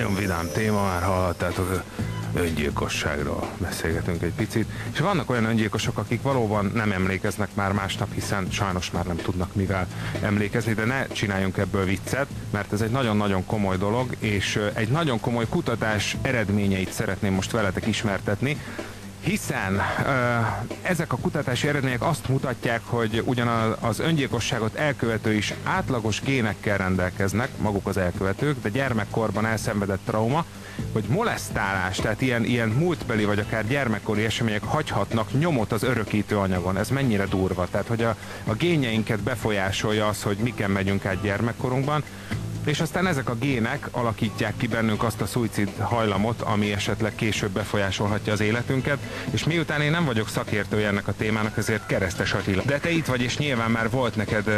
Nagyon vidám téma, már hallhattátok, öngyilkosságról beszélgetünk egy picit. És vannak olyan öngyilkosok, akik valóban nem emlékeznek már másnap, hiszen sajnos már nem tudnak mivel emlékezni, de ne csináljunk ebből viccet, mert ez egy nagyon-nagyon komoly dolog, és egy nagyon komoly kutatás eredményeit szeretném most veletek ismertetni hiszen ezek a kutatási eredmények azt mutatják, hogy ugyan az öngyilkosságot elkövető is átlagos génekkel rendelkeznek, maguk az elkövetők, de gyermekkorban elszenvedett trauma, hogy molesztálás, tehát ilyen, ilyen múltbeli vagy akár gyermekkori események hagyhatnak nyomot az örökítő anyagon. Ez mennyire durva. Tehát, hogy a, a génjeinket befolyásolja az, hogy miken megyünk át gyermekkorunkban, és aztán ezek a gének alakítják ki bennünk azt a szuicid hajlamot, ami esetleg később befolyásolhatja az életünket, és miután én nem vagyok szakértője ennek a témának, ezért keresztes Attila. De te itt vagy, és nyilván már volt neked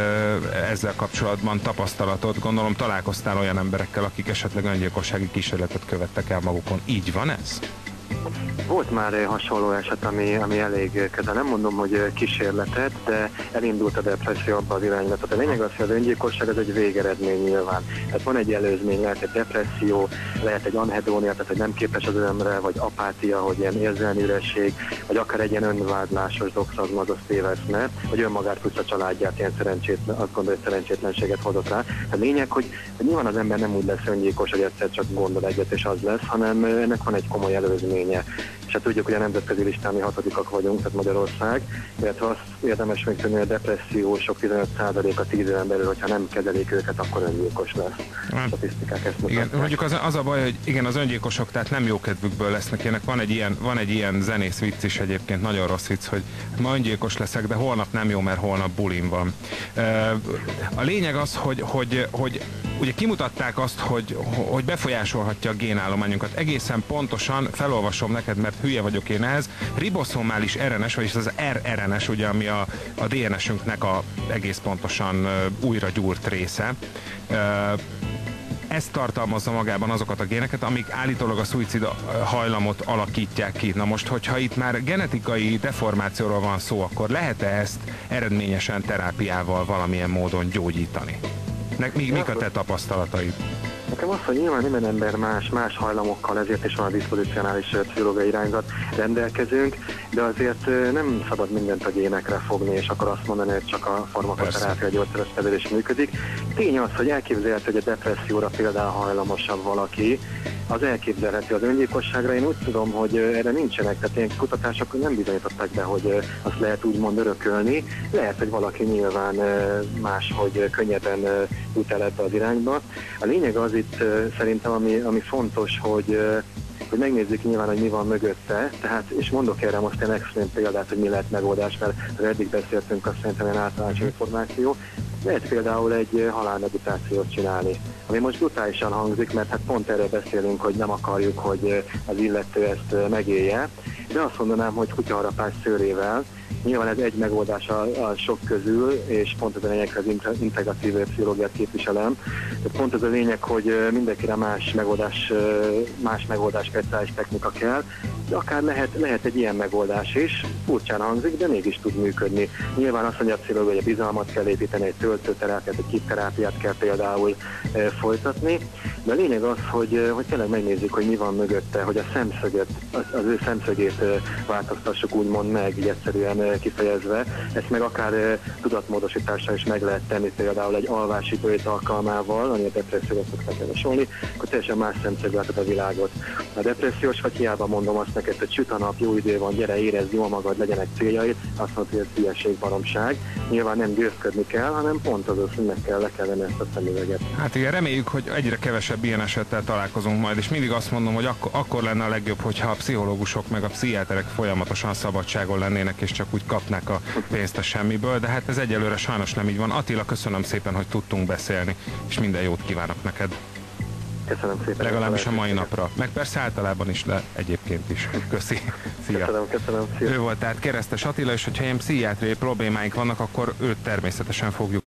ezzel kapcsolatban tapasztalatod, gondolom találkoztál olyan emberekkel, akik esetleg öngyilkossági kísérletet követtek el magukon. Így van ez? Volt már hasonló eset, ami, ami elég közel. Nem mondom, hogy kísérletet, de elindult a depresszió abba az irányba. Tehát a lényeg az, hogy az öngyilkosság az egy végeredmény nyilván. Tehát van egy előzmény, lehet egy depresszió, lehet egy anhedónia, tehát hogy nem képes az örömre, vagy apátia, hogy ilyen érzelmi üresség, vagy akár egy ilyen önvádlásos doxazmaz, az téveszme, vagy önmagát plusz a családját ilyen szerencsétlen, azt gondolja, hogy szerencsétlenséget hozott rá. A lényeg, hogy, hogy nyilván az ember nem úgy lesz öngyilkos, hogy egyszer csak gondol egyet és az lesz, hanem ennek van egy komoly előzménye és hát tudjuk, hogy a nemzetközi listán mi hatodikak vagyunk, tehát Magyarország, illetve azt érdemes még tudni, hogy a depressziósok 15% a 10 éven belül, hogyha nem kezelik őket, akkor öngyilkos lesz. A hát, statisztikák ezt mutatják. Igen, mondjuk az, az a baj, hogy igen, az öngyilkosok tehát nem jó kedvükből lesznek ilyenek. Van egy ilyen, van egy ilyen zenész vicc is egyébként, nagyon rossz vicc, hogy ma öngyilkos leszek, de holnap nem jó, mert holnap bulim van. A lényeg az, hogy, hogy, hogy ugye kimutatták azt, hogy, hogy befolyásolhatja a génállományunkat. Egészen pontosan felolvasom neked, mert hülye vagyok én ehhez. Riboszomális RNS, vagyis az rRNS, ugye, ami a, a DNS-ünknek a egész pontosan újra gyúrt része. Ez tartalmazza magában azokat a géneket, amik állítólag a szuicid hajlamot alakítják ki. Na most, hogyha itt már genetikai deformációról van szó, akkor lehet-e ezt eredményesen terápiával valamilyen módon gyógyítani? Nek, mi, mik a te tapasztalataid? Nekem az, hogy nyilván minden ember más, más hajlamokkal, ezért is van a diszpozicionális pszichológiai irányzat rendelkezünk, de azért nem szabad mindent a génekre fogni, és akkor azt mondani, hogy csak a farmakoterápia gyógyszeres kezelés működik. Tény az, hogy elképzelhető, hogy a depresszióra például hajlamosabb valaki, az elképzelhető az öngyilkosságra. Én úgy tudom, hogy erre nincsenek, tehát ilyen kutatások nem bizonyították be, hogy azt lehet úgymond örökölni. Lehet, hogy valaki nyilván más, hogy könnyebben jut el ebbe az irányba. A lényeg az itt szerintem, ami, ami fontos, hogy hogy megnézzük nyilván, hogy mi van mögötte, tehát, és mondok erre most egy extrém példát, hogy mi lehet megoldás, mert eddig beszéltünk, azt szerintem egy általános információ, lehet például egy halálmeditációt csinálni, ami most brutálisan hangzik, mert hát pont erről beszélünk, hogy nem akarjuk, hogy az illető ezt megélje, de azt mondanám, hogy kutyaharapás szőrével, Nyilván ez egy megoldás a, a sok közül, és pont ez a lényeg, az integratív pszichológiát képviselem. Tehát pont ez a lényeg, hogy mindenkire más megoldás, más megoldás, speciális technika kell, de akár lehet, lehet egy ilyen megoldás is, furcsán hangzik, de mégis tud működni. Nyilván azt mondja a pszichológia, hogy a bizalmat kell építeni, egy töltőterápiát, egy kipterápiát kell például e, folytatni, de a lényeg az, hogy, hogy tényleg megnézzük, hogy mi van mögötte, hogy a szemszöget, az, az ő szemszögét változtassuk úgymond meg, így egyszerűen kifejezve. Ezt meg akár tudatmódosítással is meg lehet tenni, például egy alvási bőjt alkalmával, ami a depresszióra szokták javasolni, akkor teljesen más szemszög látod a világot. A depressziós vagy hiába mondom azt neked, hogy süt a nap, jó idő van, gyere, érezd jól magad, legyenek céljaid, azt mondod, hogy ez hülyeség, baromság. Nyilván nem győzködni kell, hanem pont az hogy meg kell, le kell venni ezt a szemüveget. Hát igen, reméljük, hogy egyre kevesebb ilyen esettel találkozunk majd, és mindig azt mondom, hogy akkor, akkor lenne a legjobb, hogyha a pszichológusok meg a pszichiáterek folyamatosan szabadságon lennének, és csak úgy kapnák a pénzt a semmiből, de hát ez egyelőre sajnos nem így van. Attila, köszönöm szépen, hogy tudtunk beszélni, és minden jót kívánok neked. Köszönöm szépen. Legalábbis a mai napra. Meg persze általában is, de egyébként is. Köszi. Szia. Köszönöm, köszönöm. Szia. Ő volt tehát Keresztes Attila, és hogyha ilyen pszichiátriai problémáink vannak, akkor őt természetesen fogjuk